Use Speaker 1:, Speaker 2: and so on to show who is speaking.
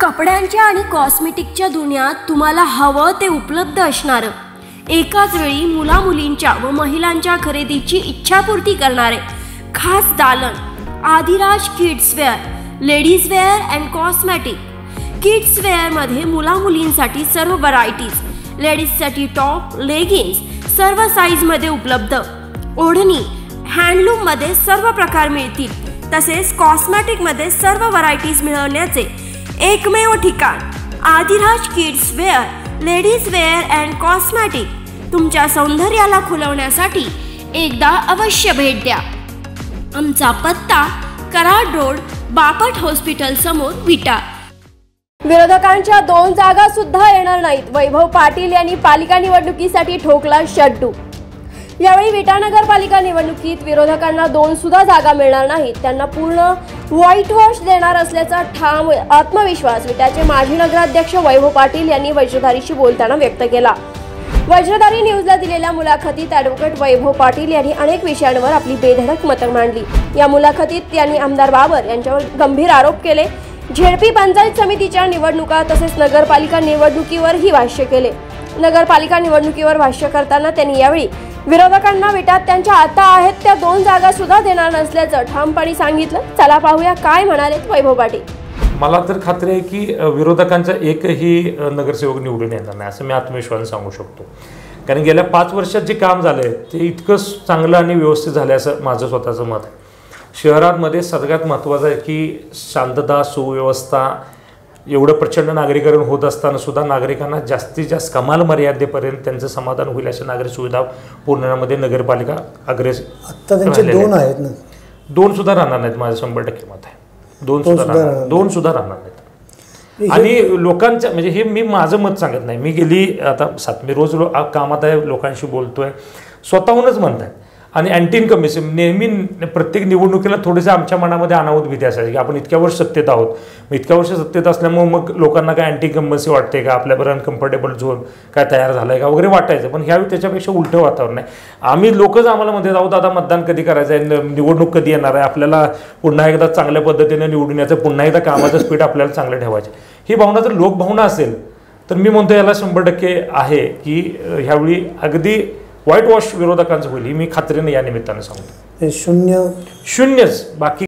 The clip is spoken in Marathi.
Speaker 1: कपड्यांच्या आणि कॉस्मेटिकच्या दुनियात तुम्हाला हवं ते उपलब्ध असणारं. एकाच वेळी मुला मुलींच्या व महिलांच्या खरेदीची इच्छापूर्ती करणारे. खास दालन Adiraj kids wear ladies wear and cosmetic. Kids वेअरमध्ये मुला मुलींसाठी सर्व व्हरायटीज लेडीजसाठी टॉप लेगिन्स सर्व साईजमध्ये उपलब्ध. ओढणी हँडलूममध्ये सर्व प्रकार मिळतील. तसेच कॉस्मॅटिकमध्ये सर्व व्हरायटीज मिळवण्याचे एकमेव ठिकाण. Adiraj kids wear ladies wear and cosmetic तुमच्या सौंदर्याला खुलवण्यासाठी एकदा अवश्य भेट द्या. आमचा पत्ता कराड रोड बापट हॉस्पिटल समोर विटा.
Speaker 2: विरोधकांच्या दोन जागा सुद्धा येणार नाहीत. वैभव पाटील यांनी पालिका निवडणुकीसाठी ठोकला शड्डू. यावेळी विटानगर पालिका निवडणुकीत विरोधकांना दोन सुद्धा जागा मिळणार नाहीत. त्यांना पूर्ण व्हाईट वॉश देणार असल्याचा ठाम आत्मविश्वास विटाचे माजी नगराध्यक्ष वैभव पाटील यांनी वज्रधारीशी बोलताना व्यक्त केला. वज्रधारी न्यूजला दिलेल्या मुलाखतीत ॲडव्होकेट वैभव पाटील यांनी अनेक विषयांवर आपली बेधडक मतं मांडली. या मुलाखतीत त्यांनी आमदार बाबर यांच्यावर गंभीर आरोप केले. झेडपी पंचायत समितीच्या निवडणुका तसेच नगरपालिका निवडणुकीवरही भाष्य केले. नगरपालिका निवडणुकीवर भाष्य करताना त्यांनी यावेळी विरोधकांना विटात त्यांच्या आता आहेत त्या दोन जागा सुद्धा देणार नसल्याचं ठामपणे सांगितलं. चला पाहूया काय म्हणालेत वैभव पाटील.
Speaker 3: मला तर खात्री आहे की विरोधकांचा एकही नगरसेवक निवडून येणार नाही असं मी आत्मविश्वासाने सांगू शकतो. कारण गेल्या पाच वर्षात जे काम झालं आहे ते इतकं चांगलं आणि व्यवस्थित झालं आहे असं माझं स्वतःचं मत आहे. शहरांमध्ये सगळ्यात महत्त्वाचं आहे की शांतता सुव्यवस्था एवढं प्रचंड नागरीकरण होत असताना सुद्धा नागरिकांना जास्तीत जास्त कमाल मर्यादेपर्यंत त्यांचं समाधान होईल अशा नागरिक सुविधा पूर्णमध्ये नगरपालिका अग्रेस
Speaker 4: आत्ता त्यांचे दोन आहेत. ना?
Speaker 3: दोन सुद्धा राहणार नाहीत माझं शंभर टक्के मत आहे. दोन सुद्धा राहणार दोन सुद्धा राहणार नाहीत. आणि लोकांच्या म्हणजे हे मी माझं मत सांगत नाही. मी गेली आता सात मी रोज लो- कामात आहे लोकांशी बोलतोय. स्वतःहूनच म्हणताय आणि अँटी इन्कमिसिम नेहमी प्रत्येक निवडणुकीला थोडंसं आमच्या मनामध्ये अनावत भीती असायची की आपण इतक्या वर्ष सत्तेत आहोत. मग इतक्या वर्ष सत्तेत असल्यामुळे मग लोकांना काय अँटी इन्कम्बन्सी वाटते का? आपल्याबरोबर अनकम्फर्टेबल झोन काय तयार झालाय का? वगैरे वाटायचं. पण ह्यावेळी त्याच्यापेक्षा उलटं वातावरण आहे. आम्ही लोकच आम्हाला म्हणते आहोत आता मतदान कधी करायचं आहे? निवडणूक कधी येणार आहे? आपल्याला पुन्हा एकदा चांगल्या पद्धतीने निवडून यायचं पुन्हा एकदा कामाचं स्पीड आपल्याला चांगलं ठेवायचं. ही भावना जर लोकभावना असेल तर मी म्हणतो याला शंभर टक्के आहे की ह्यावेळी अगदी व्हाईट वॉश विरोधकांचं होईल ही मी खात्रीने या निमित्ताने सांगतो.
Speaker 4: शून्य
Speaker 3: शून्यच. बाकी